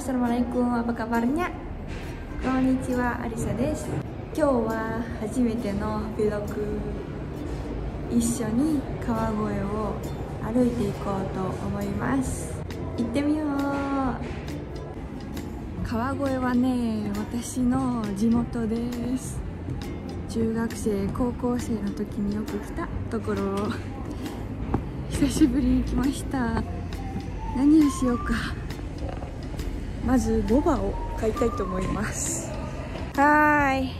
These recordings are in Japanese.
Assalamualaikum. Apa kabarnya? こんにちはアリサです今日は初めての Vlog 一緒に川越を歩いていこうと思います行ってみよう川越はね私の地元です中学生高校生の時によく来たところ久しぶりに来ました何にしようかまずボバを買いたいと思います。はい。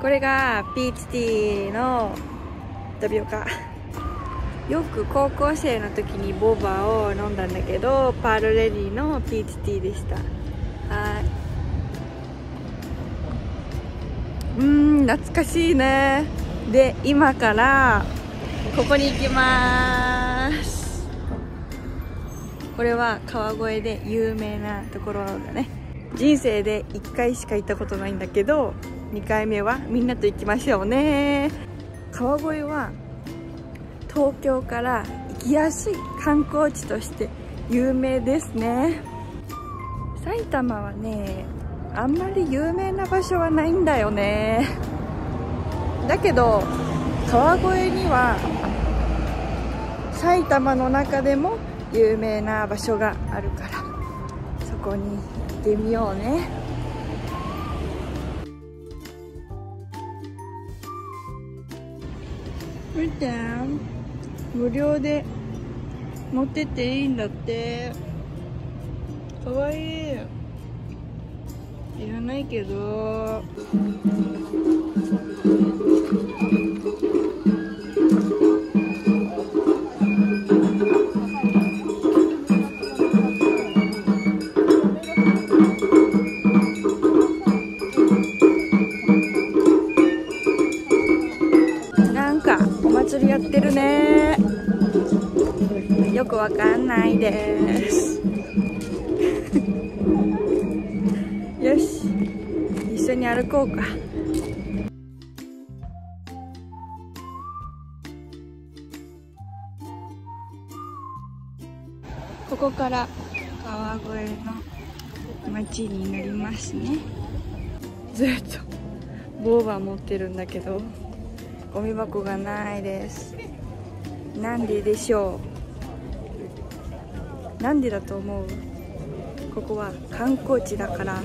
これがピーチティーのタピオカ。よく高校生の時にボバを飲んだんだけどパールレディのピーチティーでした。はい。うん懐かしいね。で今からここに行きます。これは川越で有名なところだね。人生で1回しか行ったことないんだけど2回目はみんなと行きましょうね。川越は東京から行きやすい観光地として有名ですね。埼玉はねあんまり有名な場所はないんだよね。だけど川越には埼玉の中でも有名な場所があるからそこに行ってみようね。見て。無料で持ってっていいんだって。かわいい。いらないけど。ね。よくわかんないです。よし。一緒に歩こうか。ここから川越の町になりますね。ずっとボーバー持ってるんだけどゴミ箱がないです。なんででしょう。なんでだと思う。ここは観光地だから。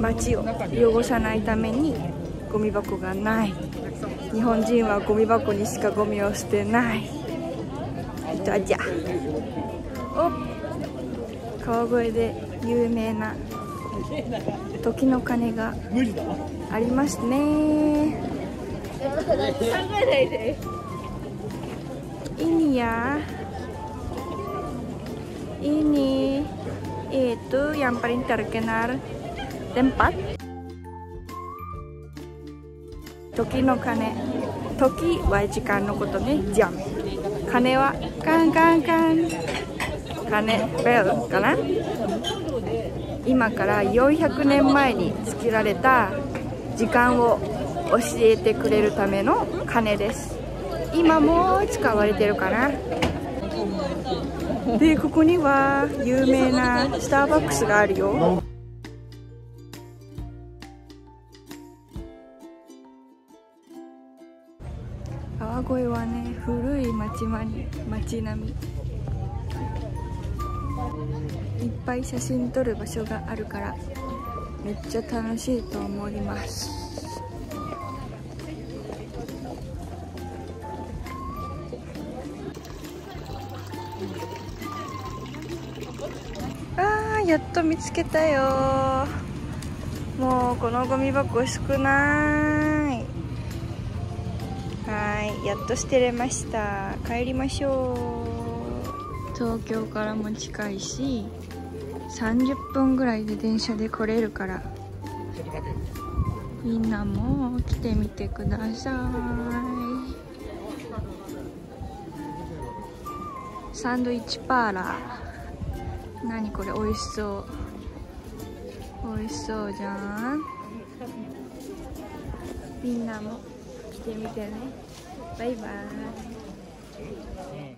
街を汚さないためにゴミ箱がない。日本人はゴミ箱にしかゴミを捨てない。じゃじゃお川越で有名な時の鐘がありますね ini ya ini itu yang paling terkenal tempat Toki no kane Toki は時間のことねじゃん鐘はカンカンカン鐘ベルかな今から400年前に作られた時間を教えてくれるための鐘です今も使われてるかな。でここには有名なスターバックスがあるよ。川越はね古い町町並み。いっぱい写真撮る場所があるからめっちゃ楽しいと思います。やっと見つけたよ。もうこのゴミ箱少ない。はいやっと捨てれました。帰りましょう。東京からも近いし30分ぐらいで電車で来れるから。みんなも来てみてください。サンドイッチパーラー。何これ？美味しそう。美味しそうじゃん。みんなも来てみてね。バイバーイ。